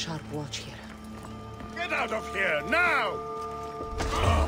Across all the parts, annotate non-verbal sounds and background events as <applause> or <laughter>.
sharp watch here. Get out of here, now!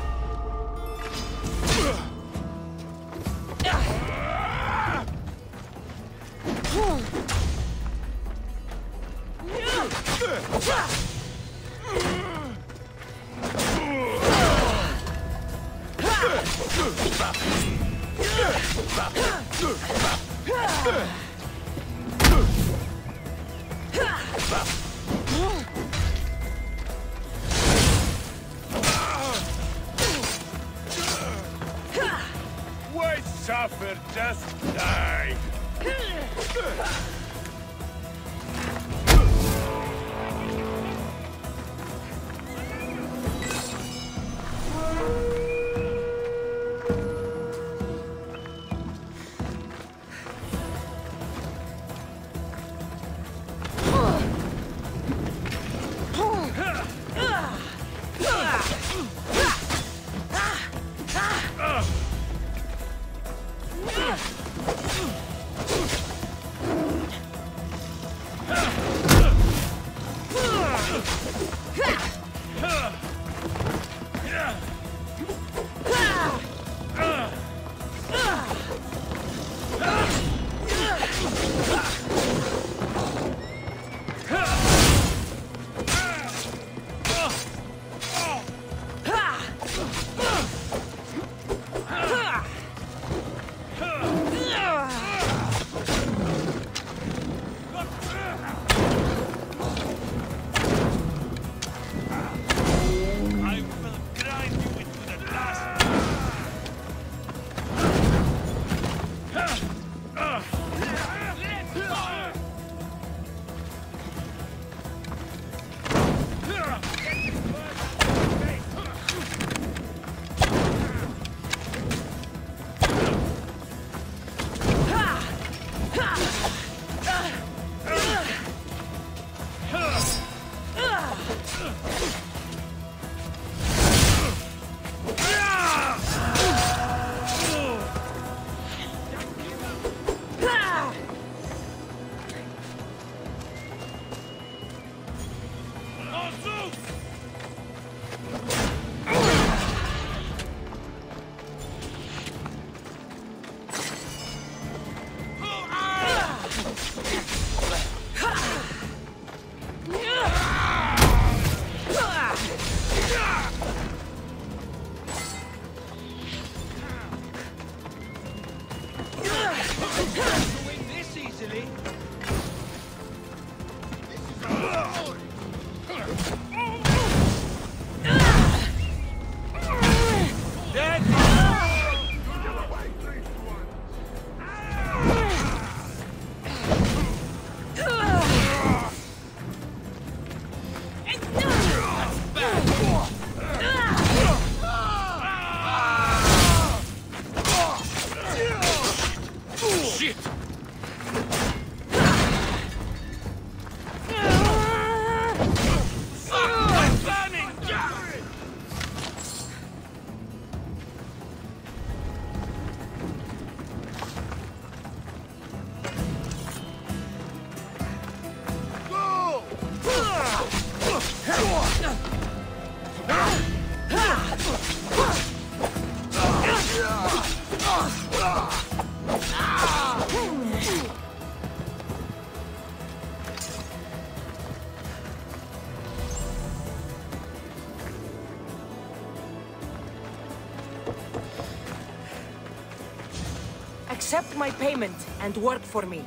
Suffer? Just die! <laughs> my payment and work for me.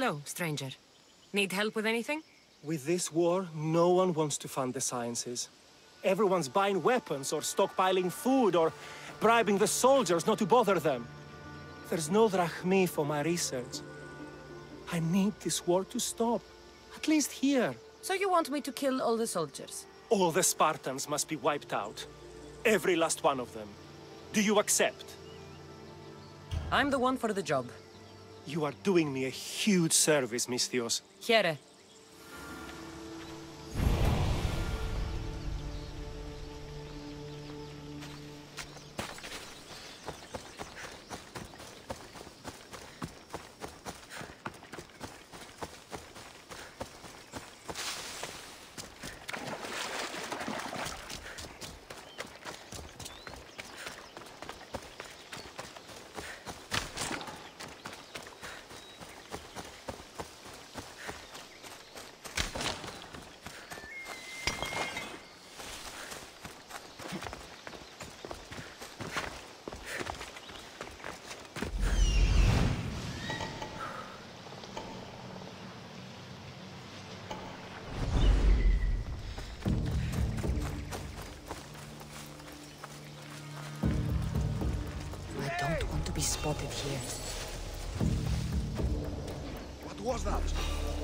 Hello, stranger. Need help with anything? With this war, no one wants to fund the sciences. Everyone's buying weapons or stockpiling food or bribing the soldiers not to bother them. There's no drachmae for my research. I need this war to stop. At least here. So you want me to kill all the soldiers? All the Spartans must be wiped out. Every last one of them. Do you accept? I'm the one for the job. You are doing me a huge service. Here. I be spotted here. What was that?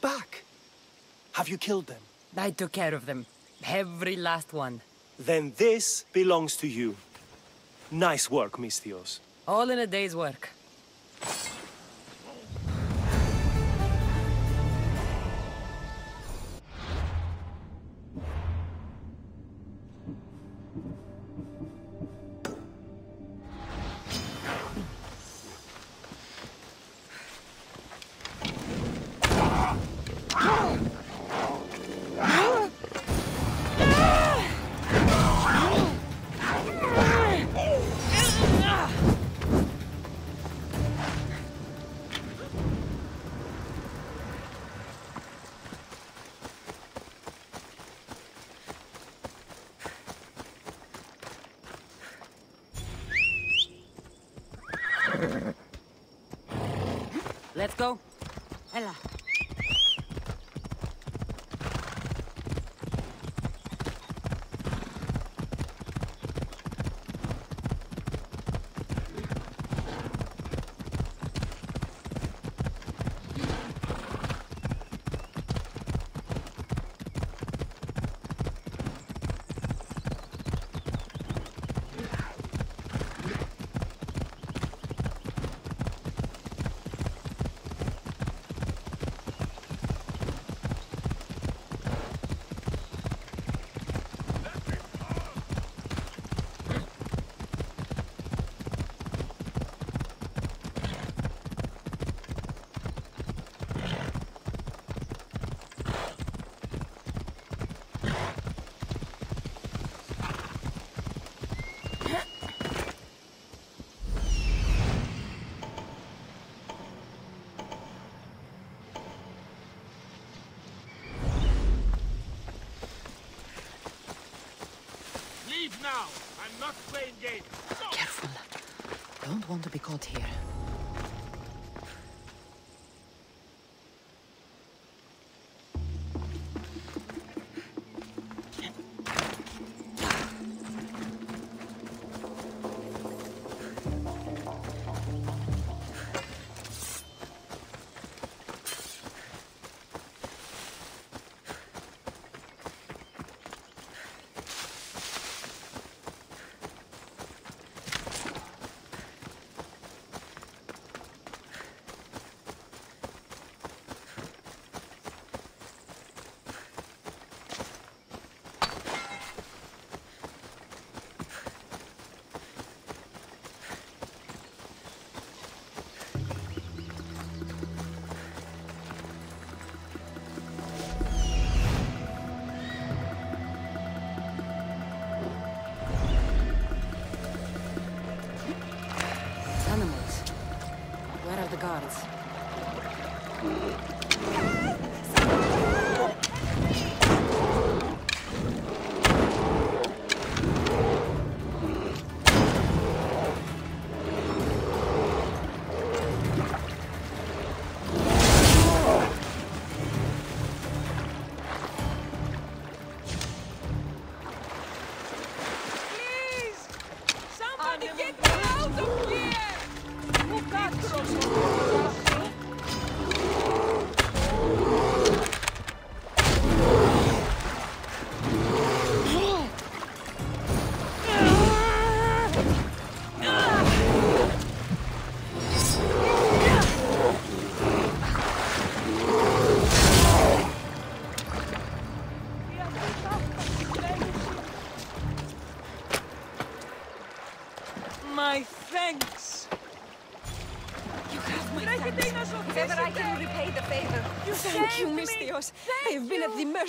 Back. Have you killed them? I took care of them. Every last one. Then this belongs to you. Nice work, Misthios. All in a day's work. Let's go. Ella. Leave now! I'm not playing games! Go! Careful. Don't want to be caught here.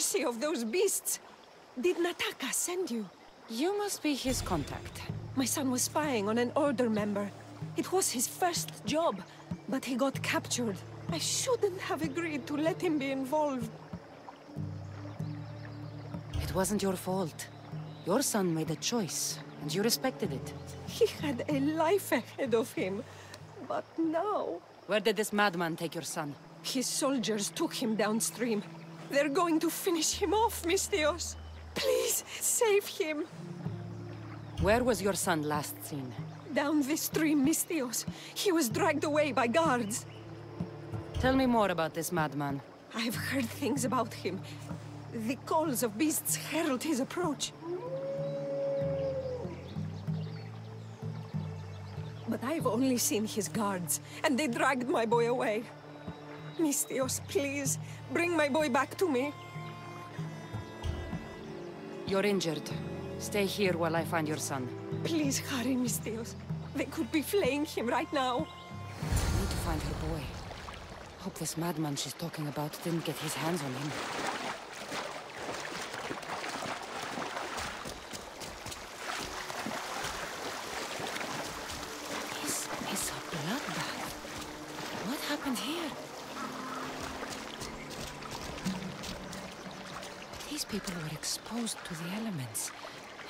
Mercy of those beasts. Did Natakas send you? You must be his contact. My son was spying on an Order member. It was his first job, but he got captured. I shouldn't have agreed to let him be involved. It wasn't your fault. Your son made a choice, and you respected it. He had a life ahead of him. But now, Where did this madman take your son? his soldiers took him downstream. They're going to finish him off, Misthios. Please, save him. Where was your son last seen? Down this stream, Misthios. He was dragged away by guards. Tell me more about this madman. I've heard things about him. The calls of beasts herald his approach. But I've only seen his guards, and they dragged my boy away. Misthios, please, bring my boy back to me. You're injured. Stay here while I find your son. Please hurry, Misthios. They could be flaying him right now. I need to find her boy. Hope this madman she's talking about didn't get his hands on him. Exposed to the elements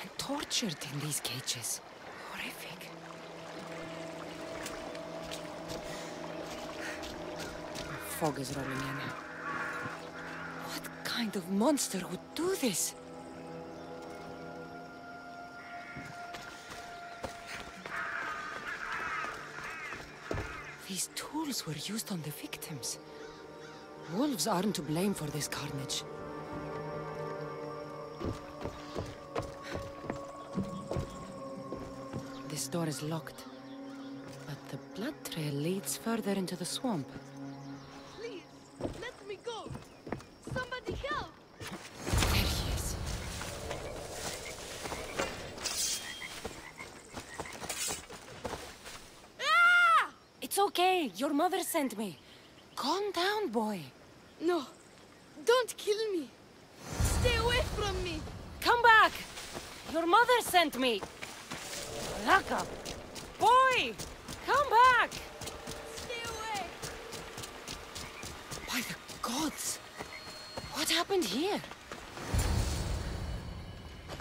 and tortured in these cages. Horrific. Fog is rolling in. What kind of monster would do this? These tools were used on the victims. Wolves aren't to blame for this carnage. This door is locked. But the blood trail leads further into the swamp. Please, let me go. Somebody help. There he is. Ah! It's okay. Your mother sent me. Calm down, boy. No, don't kill me. Stay away from me. Come back. Your mother sent me. Raka. Boy, come back. Stay away. By the gods. What happened here?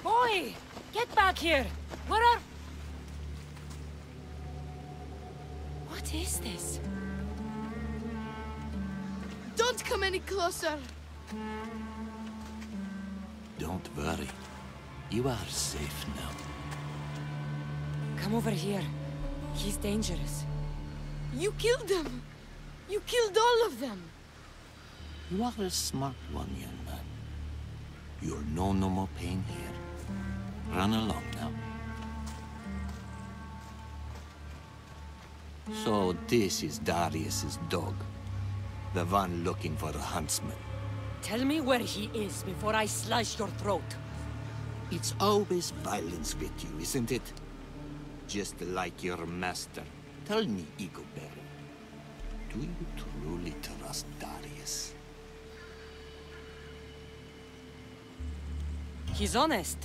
Boy, get back here. Where are... What is this? Don't come any closer. Don't worry. You are safe now. Come over here. He's dangerous. You killed them. You killed all of them. You are a smart one, young man. You'll know no more pain here. Run along now. So this is Darius's dog. The one looking for the huntsman. Tell me where he is before I slice your throat. It's always violence with you, isn't it? Just like your master. Tell me, Eaglebearer. Do you truly trust Darius? He's honest.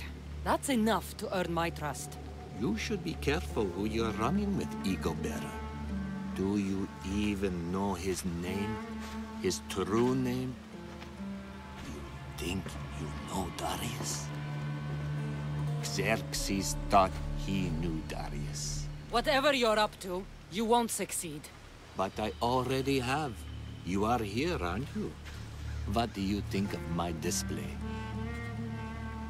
That's enough to earn my trust. You should be careful who you're running with, Eaglebearer. Do you even know his name? His true name? Think you know Darius? Xerxes thought he knew Darius. Whatever you're up to, you won't succeed. But I already have. You are here, aren't you? What do you think of my display?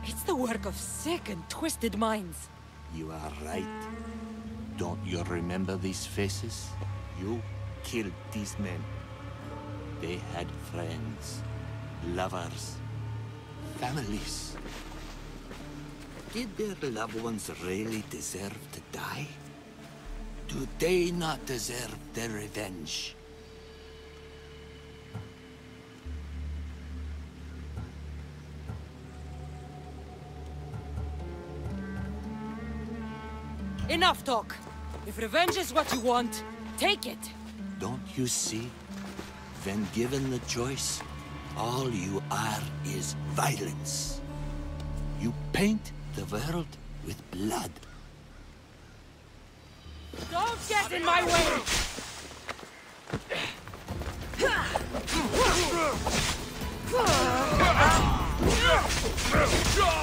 It's the work of sick and twisted minds. You are right. Don't you remember these faces? You killed these men. They had friends, lovers, families. Did their loved ones really deserve to die? Do they not deserve their revenge? Enough talk. If revenge is what you want, take it. Don't you see? When given the choice, all you are is violence. You paint the world with blood. Don't get in my way!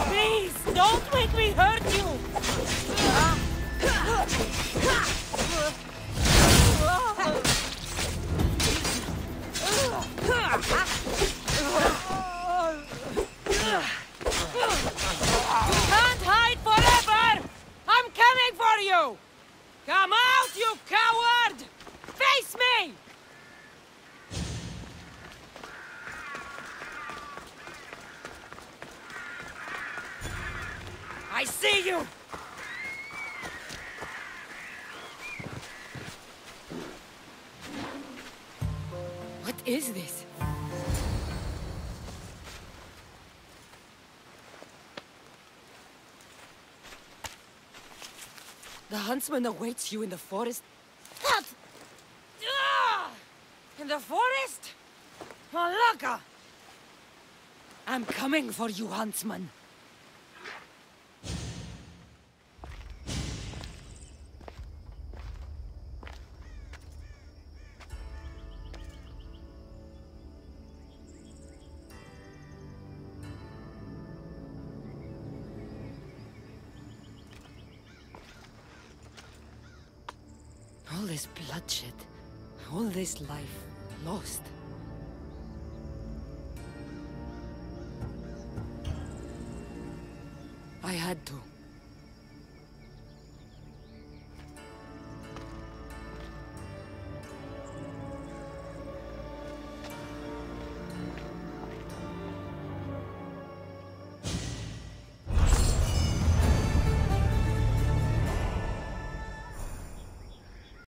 Please, don't make me hurt you! Can't hide forever! I'm coming for you! Come out, you coward! Face me! I see you! What is this? The huntsman awaits you in the forest. What? Ah! In the forest? Malaka! I'm coming for you, huntsman. This bloodshed, all this life lost. I had to.